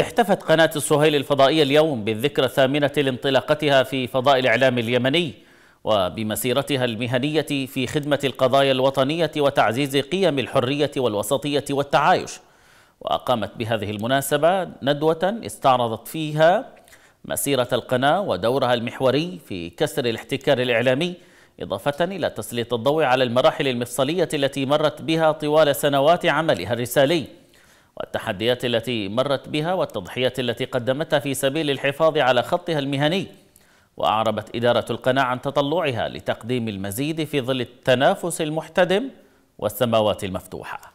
احتفت قناة السهيل الفضائية اليوم بالذكرى الثامنة لانطلاقتها في فضاء الإعلام اليمني وبمسيرتها المهنية في خدمة القضايا الوطنية وتعزيز قيم الحرية والوسطية والتعايش. وأقامت بهذه المناسبة ندوة استعرضت فيها مسيرة القناة ودورها المحوري في كسر الاحتكار الإعلامي إضافة إلى تسليط الضوء على المراحل المفصلية التي مرت بها طوال سنوات عملها الرسالي. والتحديات التي مرت بها والتضحيات التي قدمتها في سبيل الحفاظ على خطها المهني وأعربت إدارة القناة عن تطلعها لتقديم المزيد في ظل التنافس المحتدم والسماوات المفتوحة.